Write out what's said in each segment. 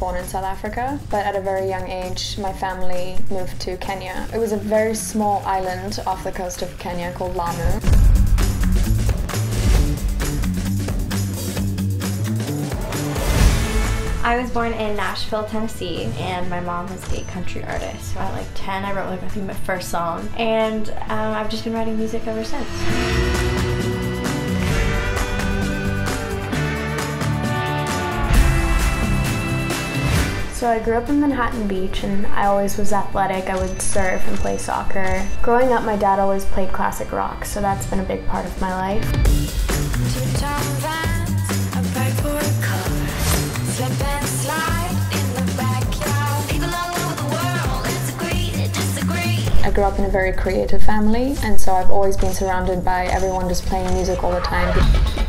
Africa, but at a very young age, my family moved to Kenya. It was a very small island off the coast of Kenya called Lamu. I was born in Nashville, Tennessee, and my mom was a country artist. So at like 10, I wrote like I think my first song, and um, I've just been writing music ever since. So I grew up in Manhattan Beach and I always was athletic. I would surf and play soccer. Growing up, my dad always played classic rock, so that's been a big part of my life. I grew up in a very creative family, and so I've always been surrounded by everyone just playing music all the time.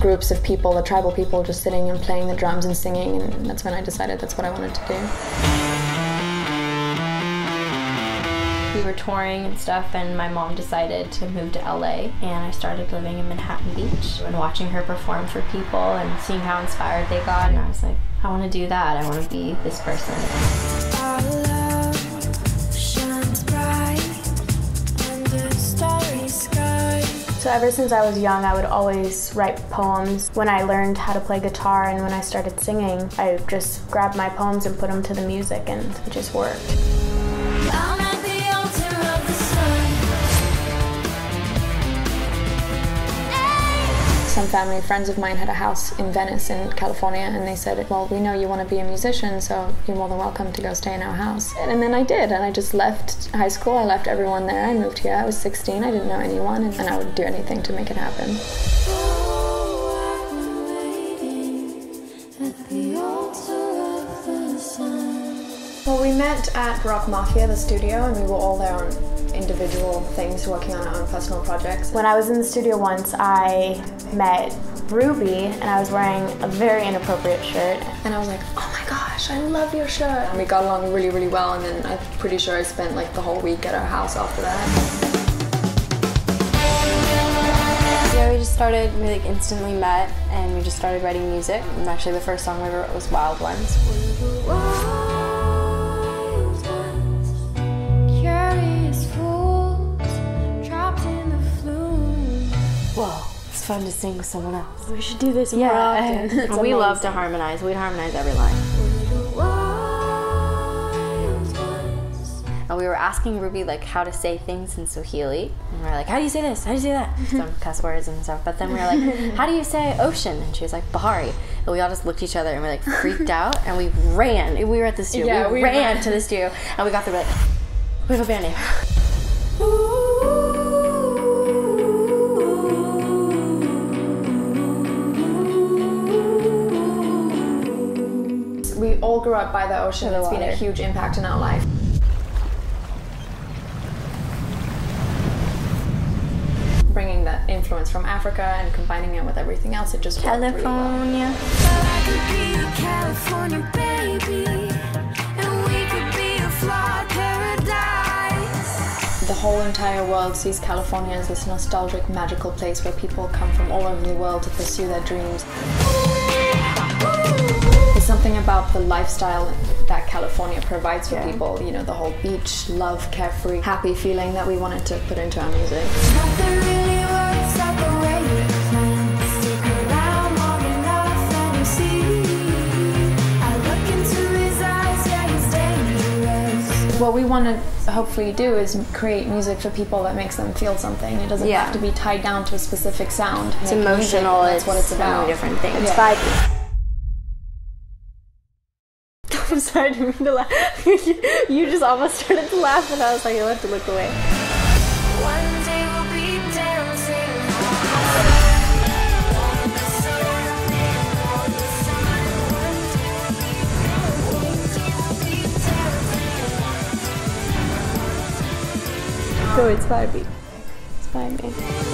Groups of people, the tribal people, just sitting and playing the drums and singing, and that's when I decided that's what I wanted to do. We were touring and stuff, and my mom decided to move to LA, and I started living in Manhattan Beach and watching her perform for people and seeing how inspired they got. And I was like, I want to do that. I want to be this person. So ever since I was young, I would always write poems. When I learned how to play guitar and when I started singing, I just grabbed my poems and put them to the music, and it just worked. Some family friends of mine had a house in Venice in California and they said, Well, we know you want to be a musician, so you're more than welcome to go stay in our house. And then I did, and I just left high school. I left everyone there. I moved here. I was 16. I didn't know anyone, and I would do anything to make it happen. Well, we met at Rock Mafia, the studio, and we were all there on individual things, working on our own personal projects. When I was in the studio once, I met Ruby, and I was wearing a very inappropriate shirt. And I was like, oh my gosh, I love your shirt. And we got along really, really well, and then I'm pretty sure I spent like the whole week at our house after that. Yeah, we just started, we like instantly met, and we just started writing music. And actually the first song we wrote was Wild Ones. Fun to sing with someone else. We should do this more Yeah, often. It's we love to harmonize. We'd harmonize every line. And we were asking Ruby like how to say things in Swahili, and we are like, "How do you say this? How do you say that?" Some cuss words and stuff. But then we were like, "How do you say ocean?" And she was like, "Bahari." And we all just looked at each other and we like freaked out, and we ran. We were at the studio. Yeah, we, we ran, ran. to the studio, and we got there. We're like, "We have a band name." all grew up by the ocean. It's been a huge impact in our life. Bringing the influence from Africa and combining it with everything else, it just worked really well. California. The whole entire world sees California as this nostalgic, magical place where people come from all over the world to pursue their dreams. There's something about the lifestyle that California provides for people, you know, the whole beach, love, carefree, happy feeling that we wanted to put into our music. What we want to hopefully do is create music for people that makes them feel something. It doesn't Yeah. have to be tied down to a specific sound. It's Make music, emotional. That's it's what it's so about. many different things. It's Yeah. vibey. I'm sorry, I didn't mean to laugh. you just almost started to laugh, and I was like, I have to look away. So it's vibey. It's vibey.